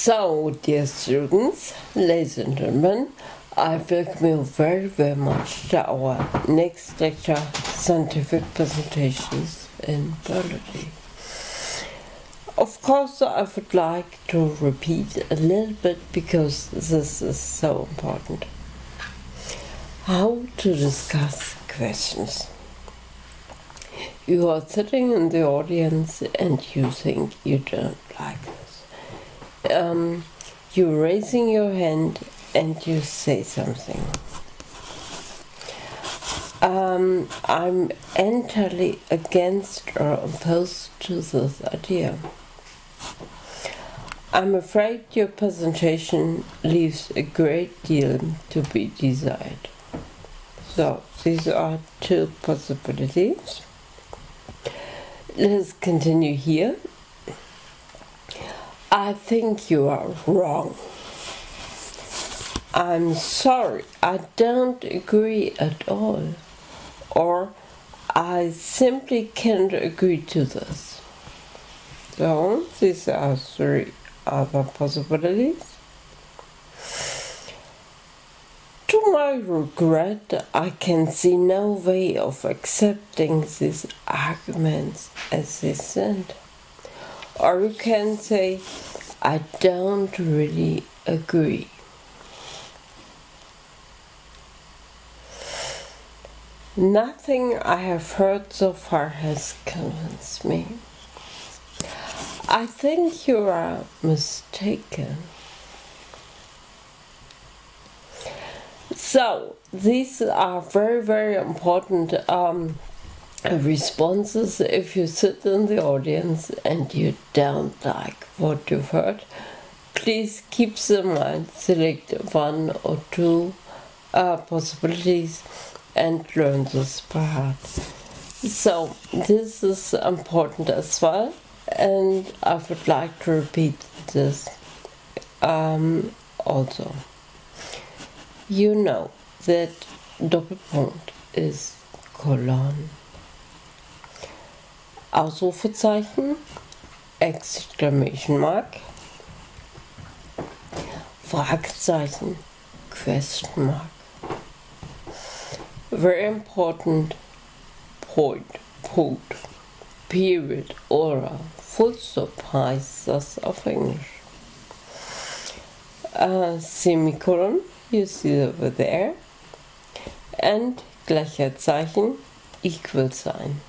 So, dear students, ladies and gentlemen, I welcome you very, very much to our next lecture, Scientific Presentations in Biology. Of course, I would like to repeat a little bit because this is so important. How to discuss questions. You are sitting in the audience and you think you don't like. Um, you're raising your hand and you say something. Um, I'm entirely against or opposed to this idea. I'm afraid your presentation leaves a great deal to be desired. So, these are two possibilities. Let's continue here. I think you are wrong. I'm sorry, I don't agree at all. Or I simply can't agree to this. So, these are three other possibilities. To my regret, I can see no way of accepting these arguments as they stand. Or you can say, I don't really agree. Nothing I have heard so far has convinced me. I think you are mistaken. So, these are very, very important um, responses if you sit in the audience and you don't like what you've heard. Please keep in mind, select one or two uh, possibilities and learn this by heart. So, this is important as well, and I would like to repeat this um, also. You know that Doppelpunkt is Kolon. Ausrufezeichen, Exclamation Mark, Fragezeichen, Question Mark. Very important point, Punkt, period, oder full stop. Heißt das auf Englisch. Uh, semicolon, you see over there, and gleicher Zeichen, equal sign.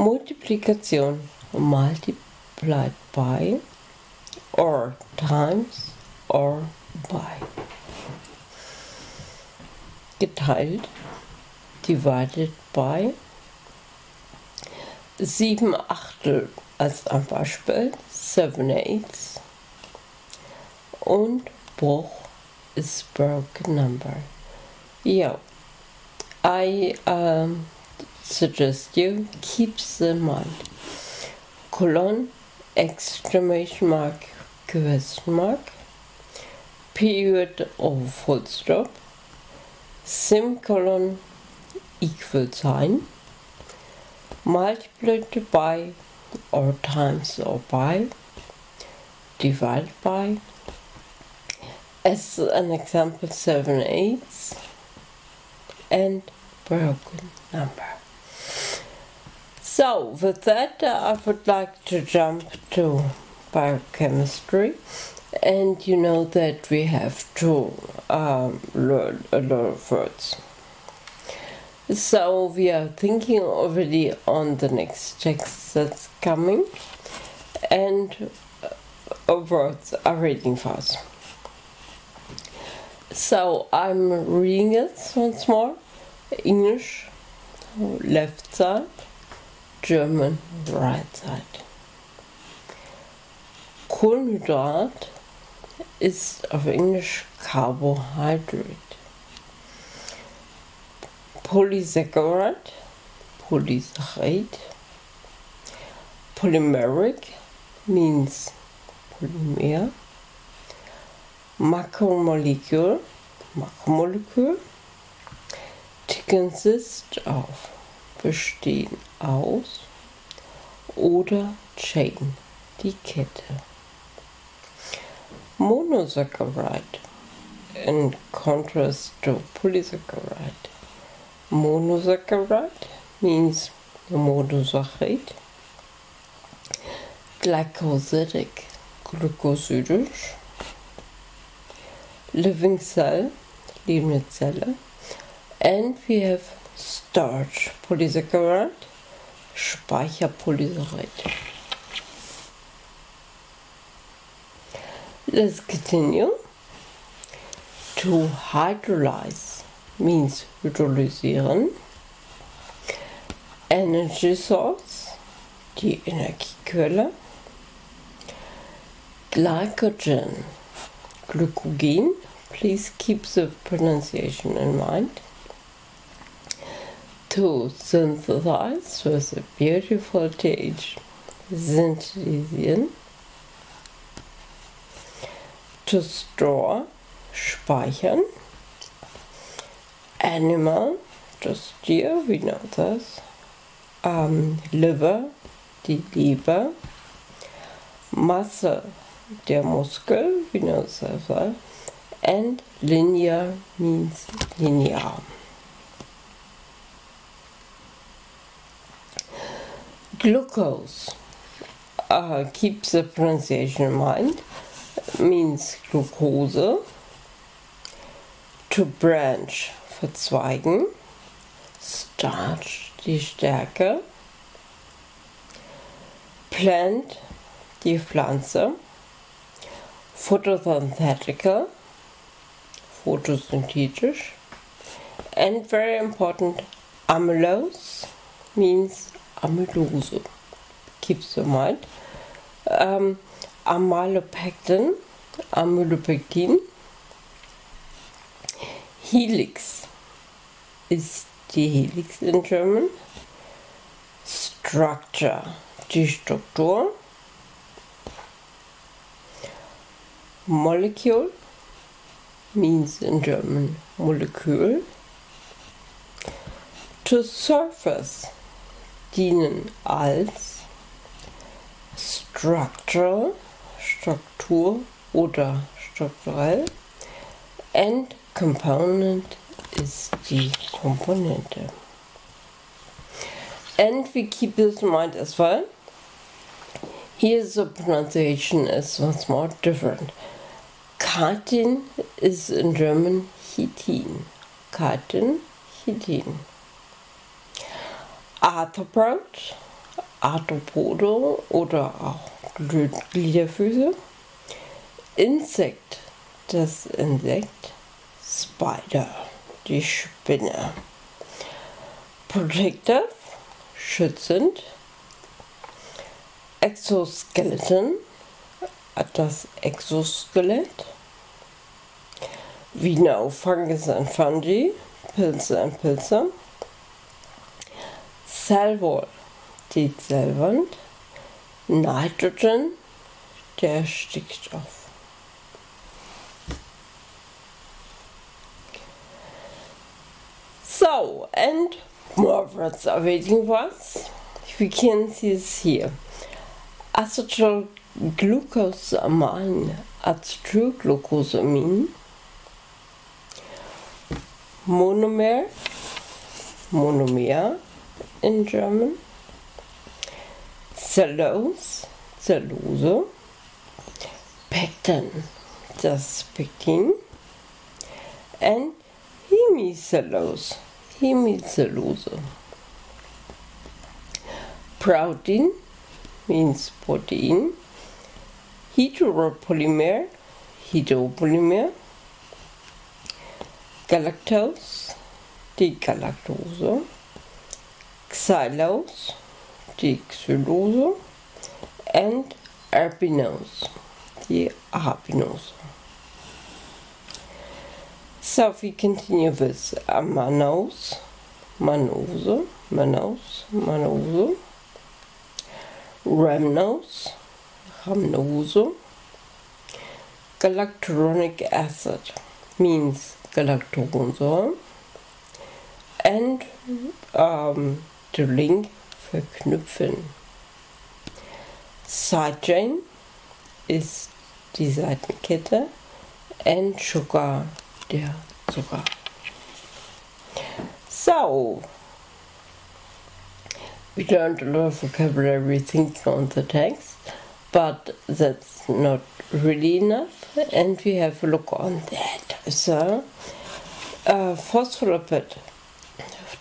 Multiplikation, multiplied by, or times, or by. Geteilt, divided by. Sieben Achtel als ein Beispiel, seven eighths. Und Bruch is broken number. Yeah, I um, suggest you keep in mind. Colon, exclamation mark, question mark, period or full stop, semicolon, equal sign, multiplied by or times or by, divided by, as an example 7 eighths and broken number. So with that I would like to jump to biochemistry and you know that we have to um, learn a lot of words. So we are thinking already on the next text that's coming and uh, words are reading fast. So I'm reading it once more. English, left side, German, right side. Kohlenhydrat ist auf Englisch Carbohydrate. Polysaccharide, polysaccharide. Polymeric means polymer. Macromolecule, macromolecule. To consist of, bestehen aus. Oder chain, die Kette. monosaccharide in contrast to polysaccharide. Monosaccharide means monosaccharid, glycosidic, glycosidisch, living cell, lebende Zelle, and we have starch polysaccharide, Speicherpolysaccharide. Let's continue. To hydrolyze means hydrolysieren. Energy source, die Energiequelle. Glycogen, Glykogen, please keep the pronunciation in mind. To synthesize with a beautiful th, synthetisieren. To store, speichern. Animal, das Tier, we know this. Um, liver, die Leber. Muscle, der Muskel, we know this well. And linear means linear. Glucose, uh, keep the pronunciation in mind, means glucose. To branch, verzweigen. Starch, die Stärke. Plant, die Pflanze. Photosynthetical, photosynthetisch. And very important, amylose means amylose. Keep in mind. Um, amylopectin, amylopectin. Helix ist die Helix in German. Structure, die Struktur. Molecule means in German Molekül. To surface dienen als structural, Struktur oder strukturell and component ist die Komponente. And we keep this in mind as well. Here the pronunciation is once more different. Katin is in German Chitin. Katin, Chitin. Arthropod, Arthropodo oder auch Gliederfüße. Insekt, das Insekt. Spider, die Spinne. Protective, schützend. Exoskeleton, das Exoskelett. Know fungus and fungi, Pilze und Pilze. Cell wall, die Zellwand. Nitrogen, der Stickstoff. So, and more words are waiting for us. We can see this here. Acetyl glucosamine, acetylglucosamine, monomer, monomer in German, cellulose, cellulose, pectin, das Pektin, and hemicellulose, hemicellulose. Protein means protein. Heteropolymer, heteropolymer. Galactose, die Galaktose. Xylose, Xylose. And Arbinose, the Arbinose. So we continue with mannose, mannose, mannose, mannose. Rhamnose, rhamnose. Galacturonic acid means galacturonsäure. And um, to link, verknüpfen. Sidechain ist die Seitenkette, and sugar, der Zucker. So, we learned a lot of vocabulary thinking on the text, but that's not really enough, and we have a look on that. So, uh, phospholipid,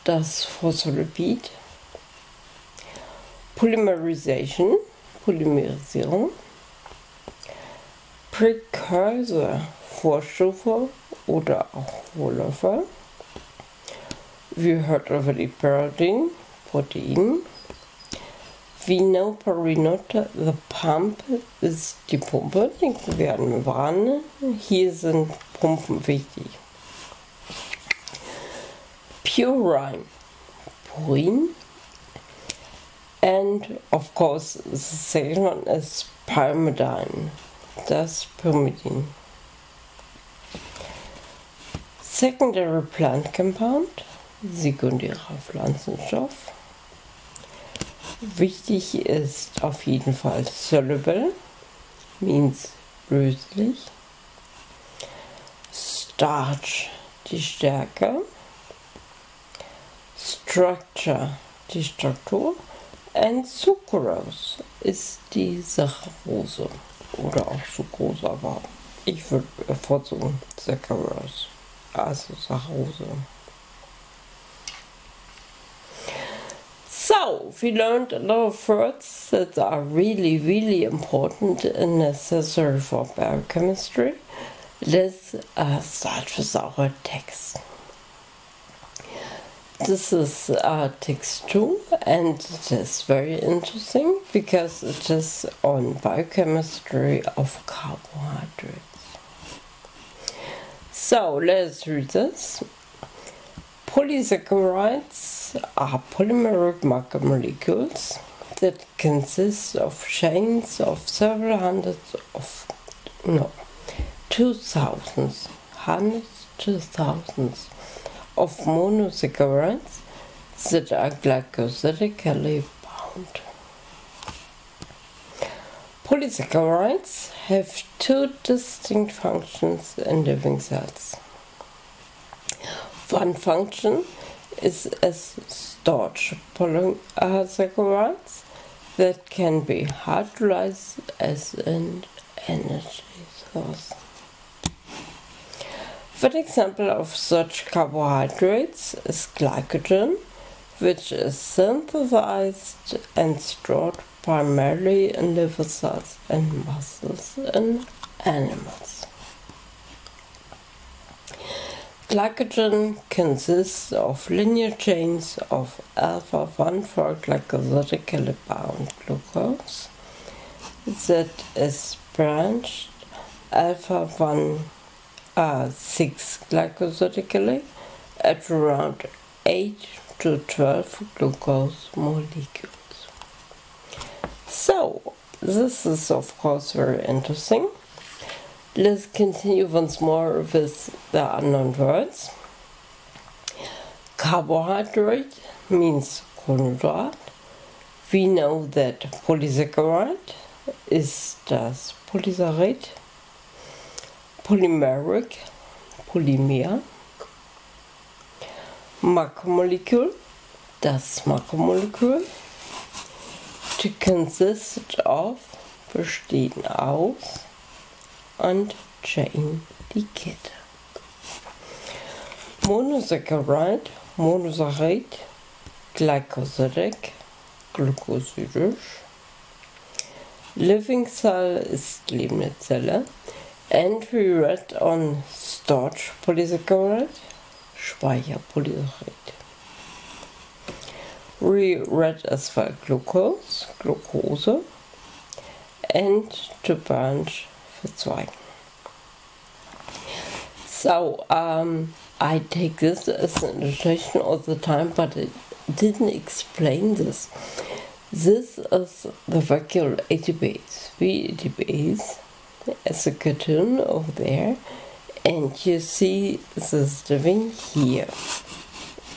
das Phospholipid, Polymerization, Polymerisierung, Precursor, Vorstufe oder auch Vorläufer. We heard already protein, protein. We know perinote, the pump ist die Pumpe, die werden Membrane. Hier sind Pumpen wichtig. Purine, Purin. And of course, the second one is pyrimidine, das Pyrimidin. Secondary plant compound, sekundärer Pflanzenstoff. Wichtig ist auf jeden Fall soluble, means löslich. Starch, die Stärke. Structure, die Struktur. And Sucrose ist die Saccharose oder auch Sucrose, aber ich würde bevorzugen Saccharose, also Saccharose. So, we learned a lot of words that are really, really important and necessary for biochemistry. Let's uh, start with our text. This is text 2 and it is very interesting because it is on biochemistry of carbohydrates. So let's read this. Polysaccharides are polymeric macromolecules that consist of chains of several hundreds of, no, two thousands, hundreds to thousands of monosaccharides that are glycosidically bound. Polysaccharides have two distinct functions in living cells. One function is as starch polysaccharides that can be hydrolyzed as an energy source. One example of such carbohydrates is glycogen, which is synthesized and stored primarily in liver cells and muscles in animals. Glycogen consists of linear chains of alpha-1 for glycosidically bound glucose that is branched alpha-1 uh, 6 glycosidically at around 8 to 12 glucose molecules. So, this is of course very interesting. Let's continue once more with the unknown words. Carbohydrate means kohlenhydrat. We know that polysaccharide is das Polysaccharide polymeric Polymer, Macromolecule, das Makromolekül, to consist of, bestehen aus, und Chain, die Kette. Monosaccharide, Monosaccharid, Glycosidic, glukosidisch. Living Cell ist lebende Zelle. And we read on starch polysaccharide, Speicherpolysaccharide. We read as well glucose, glucose, and to branch verzweigen. So, um, I take this as an illustration all the time, but it didn't explain this. This is the vacuole ATPase, V ATPase as a cartoon over there and you see this living here.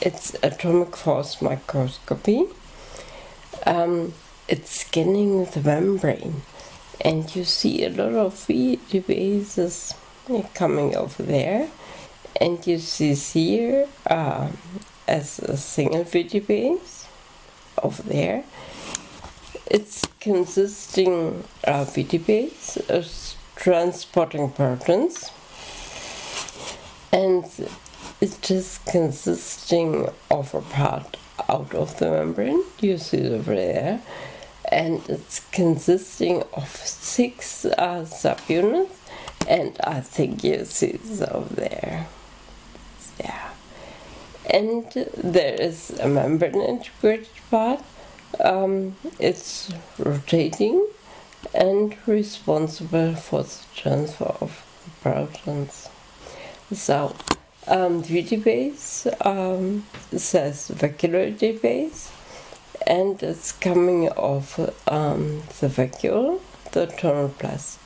It's atomic force microscopy. Um, it's scanning the membrane. and you see a lot of V ATPases coming over there and you see here uh, as a single V ATPase over there it's consisting of V ATPase of transporting protons and it is just consisting of a part out of the membrane you see it over there and it's consisting of six uh, subunits and I think you see it over there. Yeah. And there is a membrane integrated part um, it's rotating and responsible for the transfer of protons so um, base um, says vacuolated base and it's coming off um, the vacuole, the tonoplast.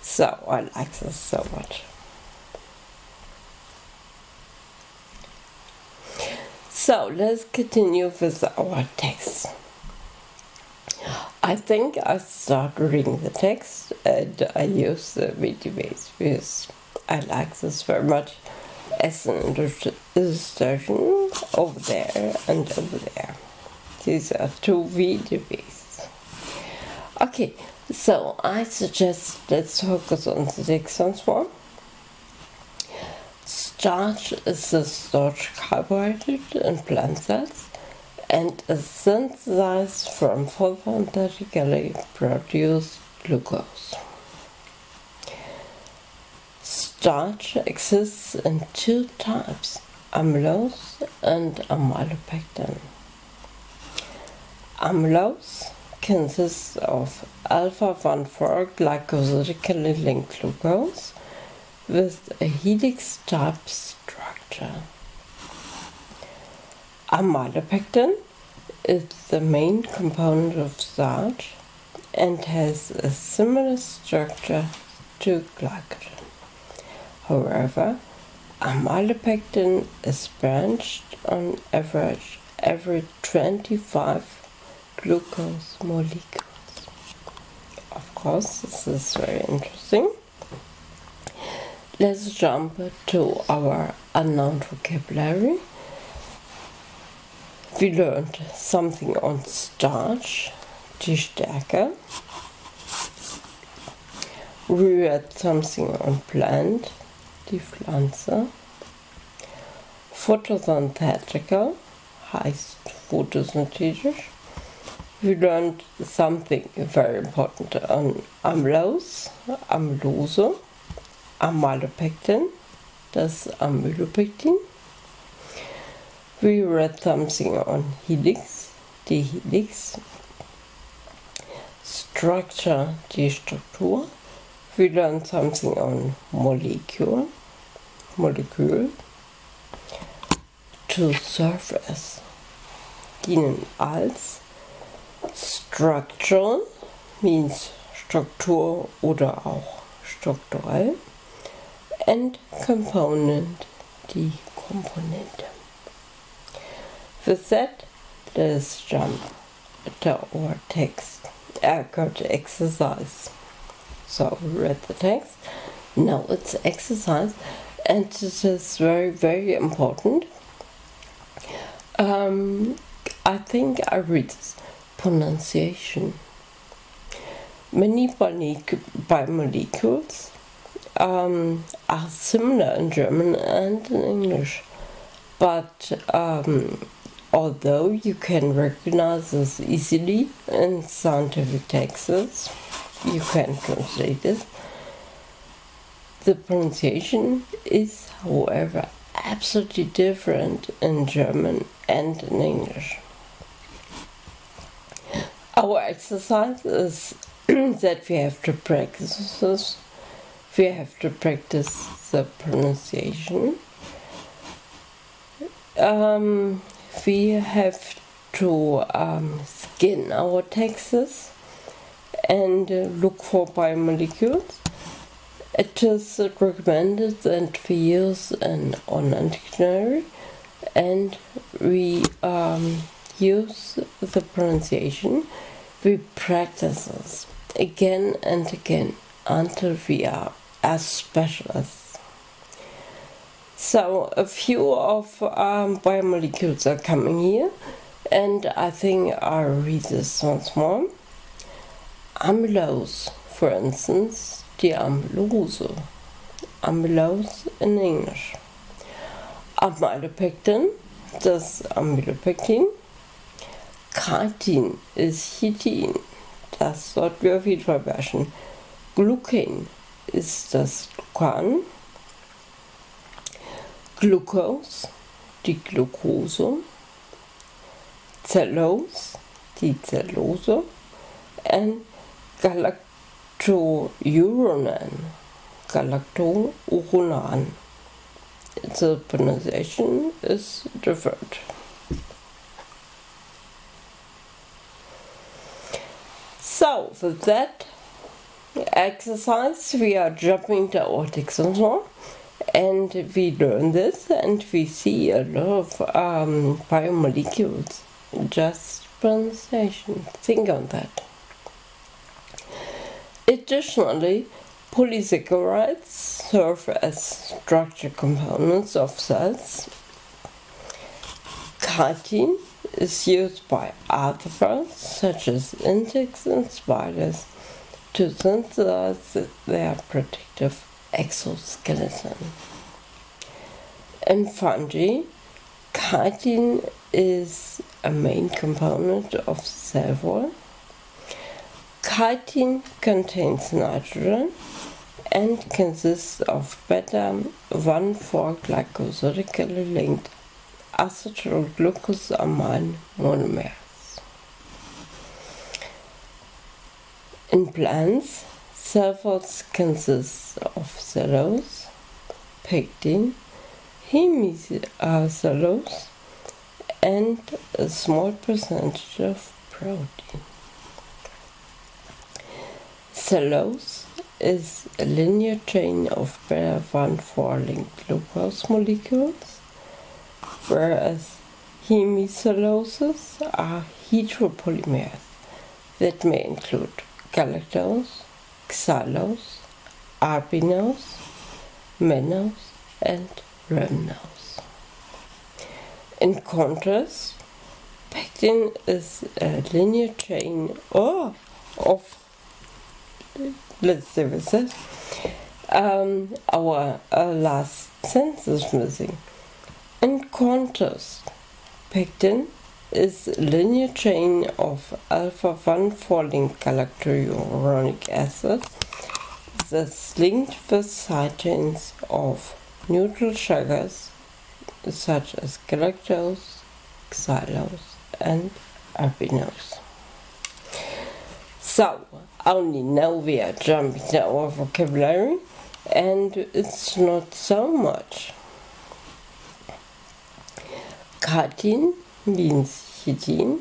So I like this so much. So let's continue with our text. I think I start reading the text and I use the video base because I like this very much as an illustration over there and over there. These are two video VDBs. Okay, so I suggest let's focus on the text once more. Starch is a starch carbohydrate in plant cells and is synthesized from photosynthetically produced glucose. Starch exists in two types, amylose and amylopectin. Amylose consists of alpha-1,4 glycosidically linked glucose with a helix-type structure. Amylopectin is the main component of starch and has a similar structure to glycogen. However, amylopectin is branched on average every 25 glucose molecules. Of course, this is very interesting. Let's jump to our unknown vocabulary. We learned something on starch, die Stärke. We read something on plant, die Pflanze. Photosynthetical heißt photosynthetisch. We learned something very important on amylose, amylose, amylopectin, das Amylopectin. We read something on helix, die Helix, structure, die Struktur. We learned something on molecule, molecule, to surface, dienen als structural, means Struktur oder auch strukturell, and component, die Komponente. With that, let's jump to our text. I got exercise. So we read the text. Now it's exercise, and it is very, very important. Um, I think I read this pronunciation. Many biomolecules um, are similar in German and in English, but um, although you can recognize this easily in scientific texts, you can translate it. The pronunciation is, however, absolutely different in German and in English. Our exercise is that we have to practice this. We have to practice the pronunciation. Um, we have to um, scan our texts and uh, look for biomolecules. It is recommended that we use an online dictionary and we um, use the pronunciation. We practice this again and again until we are as specialists. So a few of um, biomolecules are coming here and I think I'll read this once more. Amylose, for instance, the Amylose. Amylose in English. Amylopectin, das Amylopektin. Chitin ist Chitin, das sollten wir auf jeden Fall beherrschen. Glucan ist das Glucan. Glucose, die Glucose. Cellulose, die Zellulose. And galactouronan, galactouronan. The pronunciation is different. So, with that exercise, we are jumping to our taxonomy and we learn this and we see a lot of um, biomolecules. Just pronunciation. Think on that. Additionally, polysaccharides serve as structure components of cells. Chitin is used by arthropods such as insects and spiders to synthesize their protective exoskeleton. In fungi, chitin is a main component of cell wall. Chitin contains nitrogen and consists of beta 1,4 glycosidically linked acetylglucosamine monomers. In plants, cell walls consist of cellulose, pectin, hemicellulose, and a small percentage of protein. Cellulose is a linear chain of beta 1,4 linked glucose molecules whereas hemicelluloses are heteropolymers that may include galactose, xylose, arbinose, mannose, and rhamnose. In contrast, pectin is a linear chain of, let's what it um, our uh, last is missing. In contrast, pectin is linear chain of alpha-1 galacturonic acid that's linked with side chains of neutral sugars such as galactose, xylose, and arbinose. So, only now we are jumping our vocabulary, and it's not so much. Chitin Chitin,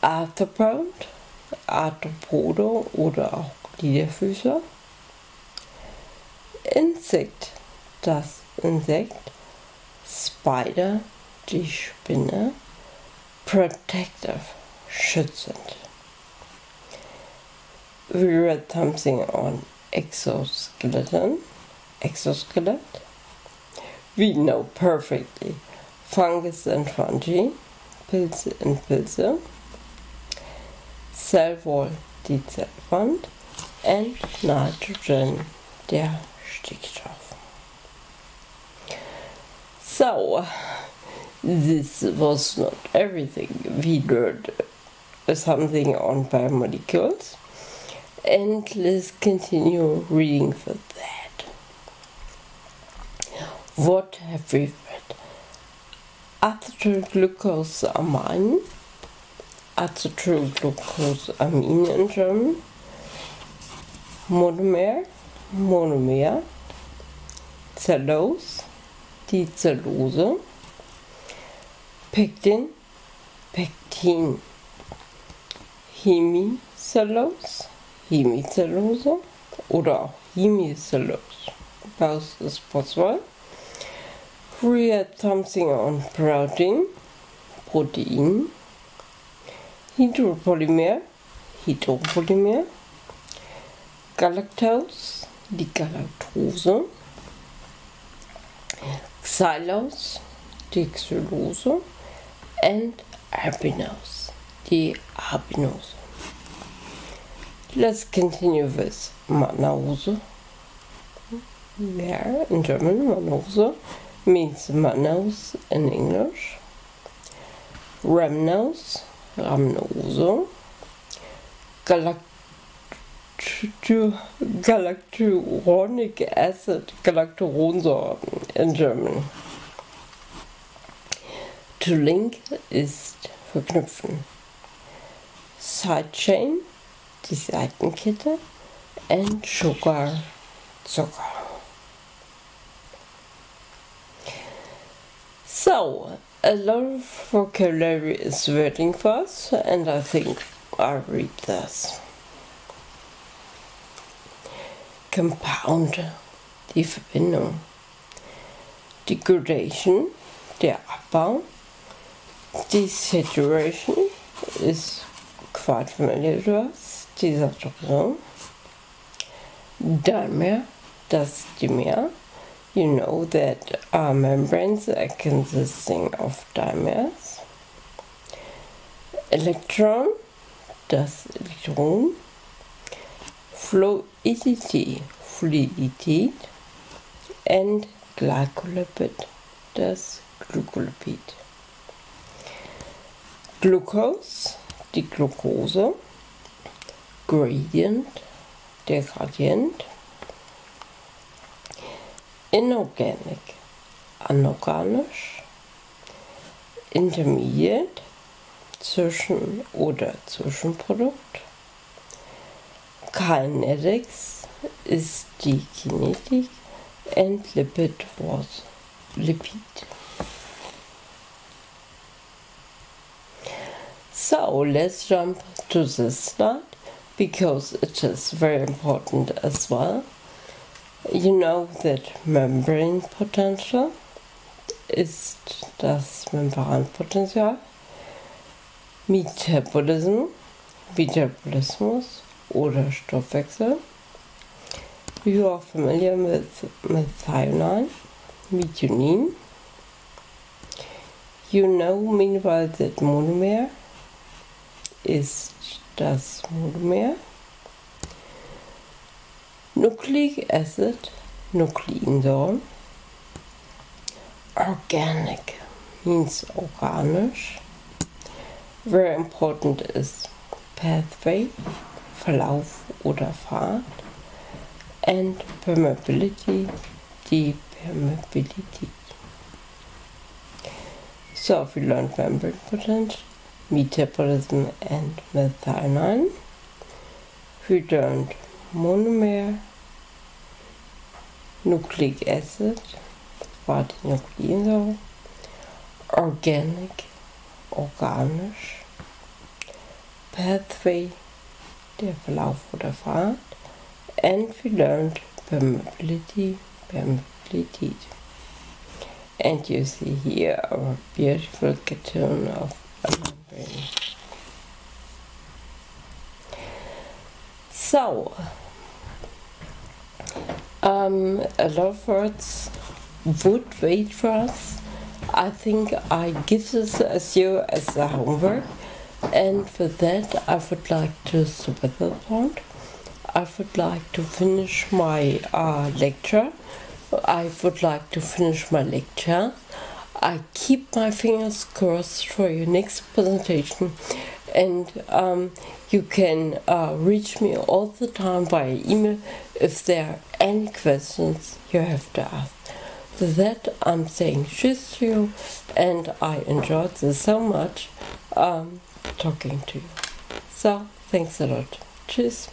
Arthropod, Arthropoda oder auch Gliederfüßer. Insekt, das Insekt. Spider, die Spinne. Protective, schützend. We read something on exoskeleton, exoskelett. We know perfectly fungus and fungi, Pilze und Pilze, cell wall, die Zellwand, and nitrogen, der Stickstoff. So, this was not everything. We learned something on biomolecules, and let's continue reading for that. What have we acetylglucosamine, acetylglucosamine in German, monomer, monomer, cellulose, die Zellulose, Pektin, Pektin, Hemicellulose, Hemicellulose. Oder auch Hemicellulose. Both is possible. Had something on protein, protein, hydropolymer, hydropolymer, Galactose, die Galaktose, Xylose, die Xylose, and Albinose, die Albinose. Let's continue with Mannose. There, in German, Mannose means Mannose in English. Rhamnose. Galact galacturonic acid, Galacturonsäuren in German. To link ist verknüpfen. Sidechain, die Seitenkette, and sugar, Zucker. So, a lot of vocabulary is waiting for us, and I think I'll read this. Compound, die Verbindung. Degradation, der Abbau. Desaturation is quite familiar to us, Desaturation. Dimer, das Dimer. You know that our membranes are consisting of dimers. Electron, das Elektron. Fluidity, Fluidität. And Glycolipid, das Glycolipid. Glucose, die Glucose. Gradient, der Gradient. Inorganic, anorganisch. Intermediate, zwischen oder Zwischenprodukt. Kinetics ist die Kinetik and lipid was lipid. So let's jump to this slide because it is very important as well. You know that membrane potential ist das Membranpotential. Metabolism, Metabolismus oder Stoffwechsel. You are familiar with methionine, methionine. You know meanwhile that monomer ist das Monomer. Nucleic acid, Nukleinsäure. Organic means organisch. Very important is pathway, Verlauf oder Pfad. And permeability, die Permeability. So we learned membrane potential, metabolism and methionine. We learned monomer, nucleic acid, die Nukleinsäure, organic, organisch, pathway, der Verlauf oder Pfad, and we learned permeability, permeability. And you see here our beautiful cartoon of a membrane. So, um, a lot of words would wait for us. I think I give this as you as a homework, and for that, I would like to at the point. I would like to finish my uh, lecture. I would like to finish my lecture. I keep my fingers crossed for your next presentation, and um, you can uh, reach me all the time via email if there are any questions you have to ask. With that, I'm saying cheers to you, and I enjoyed this so much um, talking to you. So, thanks a lot. Cheers.